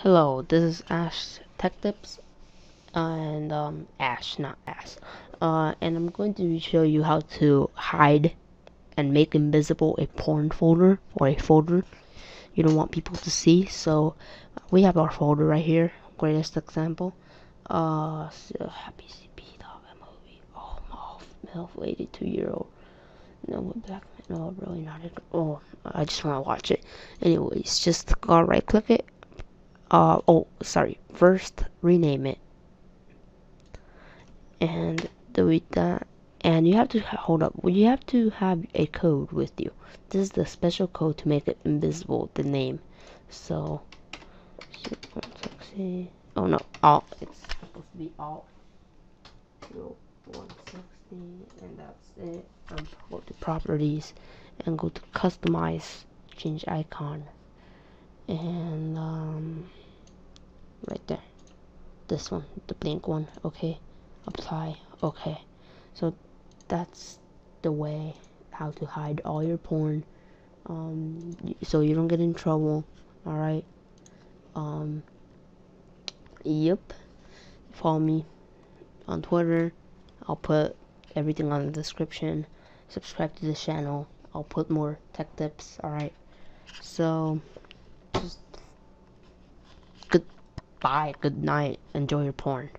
Hello, this is Ash Tech Tips, and um, Ash, not Ash. Uh, and I'm going to show you how to hide and make invisible a porn folder or a folder you don't want people to see. So we have our folder right here. Greatest example. Uh, so happy CP movie. Oh, MILF, MILF, 82 year old. No, black man. No, really not. Oh, I just want to watch it. Anyways, just go right click it uh, oh sorry. First rename it. And delete that and you have to hold up. You have to have a code with you. This is the special code to make it invisible the name. So oh no. Alt. It's supposed to be alt. 160 and that's it. Um, go to properties and go to customize change icon. And um, right there. This one the blink one okay? Apply okay. So that's the way how to hide all your porn. Um, so you don't get in trouble all right um, yep. Follow me on twitter. I'll put everything on the description. Subscribe to the channel. I'll put more tech tips all right so goodbye, good night, enjoy your porn.